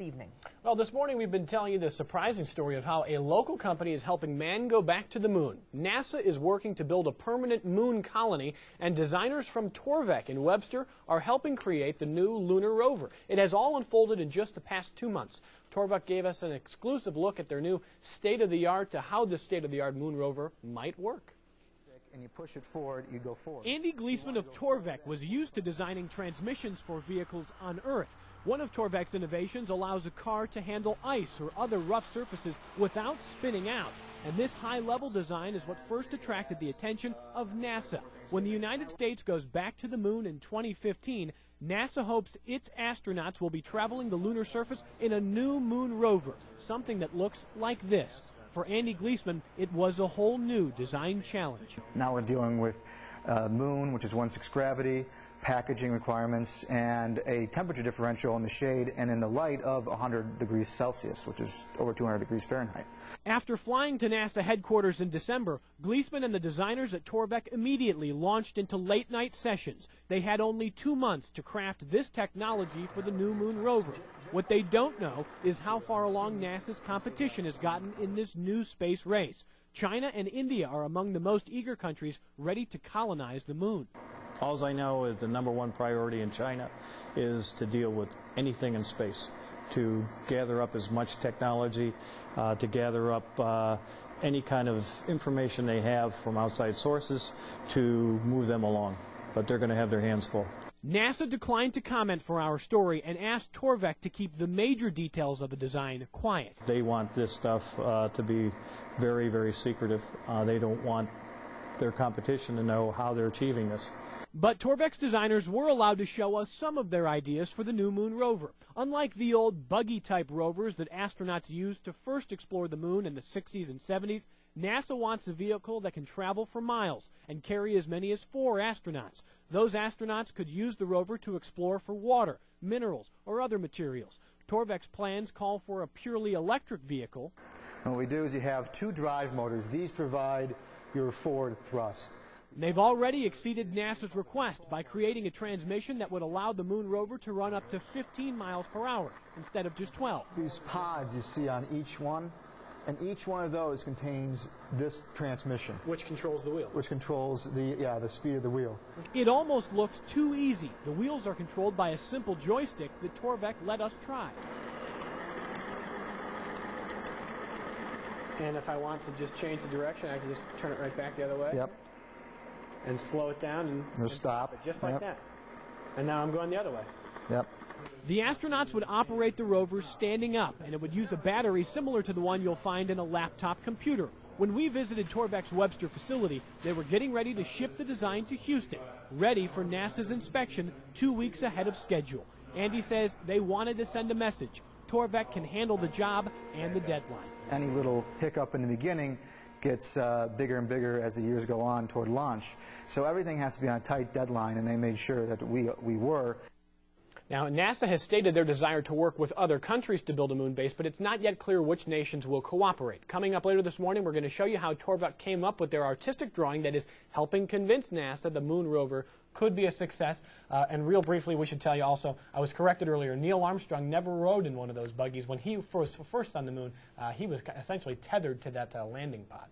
evening. Well, this morning we've been telling you the surprising story of how a local company is helping man go back to the moon. NASA is working to build a permanent moon colony, and designers from Torvec in Webster are helping create the new lunar rover. It has all unfolded in just the past two months. Torvec gave us an exclusive look at their new state-of-the-art to how this state-of-the-art moon rover might work and you push it forward, you go forward. Andy Gleasman of Torvec was used to designing transmissions for vehicles on Earth. One of Torvec's innovations allows a car to handle ice or other rough surfaces without spinning out. And this high-level design is what first attracted the attention of NASA. When the United States goes back to the moon in 2015, NASA hopes its astronauts will be traveling the lunar surface in a new moon rover, something that looks like this. For Andy Gleasman, it was a whole new design challenge. Now we're dealing with uh, moon, which is 1-6 gravity, packaging requirements, and a temperature differential in the shade and in the light of 100 degrees Celsius, which is over 200 degrees Fahrenheit. After flying to NASA headquarters in December, Gleasman and the designers at Torvec immediately launched into late-night sessions. They had only two months to craft this technology for the New Moon rover. What they don't know is how far along NASA's competition has gotten in this new space race. China and India are among the most eager countries ready to colonize the moon. All I know is the number one priority in China is to deal with anything in space, to gather up as much technology, uh, to gather up uh, any kind of information they have from outside sources to move them along. But they're going to have their hands full. NASA declined to comment for our story and asked Torvec to keep the major details of the design quiet. They want this stuff uh, to be very, very secretive. Uh, they don't want their competition to know how they're achieving this. But Torvec's designers were allowed to show us some of their ideas for the new moon rover. Unlike the old buggy type rovers that astronauts used to first explore the moon in the 60s and 70s, NASA wants a vehicle that can travel for miles and carry as many as four astronauts. Those astronauts could use the rover to explore for water, minerals, or other materials. Torvec's plans call for a purely electric vehicle. What we do is you have two drive motors. These provide your forward thrust. They've already exceeded NASA's request by creating a transmission that would allow the moon rover to run up to 15 miles per hour instead of just 12. These pods you see on each one and each one of those contains this transmission. Which controls the wheel. Which controls the yeah the speed of the wheel. It almost looks too easy. The wheels are controlled by a simple joystick that Torvec let us try. And if I want to just change the direction, I can just turn it right back the other way. Yep. And slow it down and, and stop. it, just like yep. that. And now I'm going the other way. Yep. The astronauts would operate the rover standing up, and it would use a battery similar to the one you'll find in a laptop computer. When we visited Torvec's Webster facility, they were getting ready to ship the design to Houston, ready for NASA's inspection two weeks ahead of schedule. Andy says they wanted to send a message. Torvec can handle the job and the deadline. Any little hiccup in the beginning gets uh, bigger and bigger as the years go on toward launch. So everything has to be on a tight deadline, and they made sure that we, we were. Now, NASA has stated their desire to work with other countries to build a moon base, but it's not yet clear which nations will cooperate. Coming up later this morning, we're going to show you how Torvec came up with their artistic drawing that is helping convince NASA the moon rover could be a success. Uh, and real briefly, we should tell you also, I was corrected earlier, Neil Armstrong never rode in one of those buggies. When he was first on the moon, uh, he was essentially tethered to that uh, landing pod.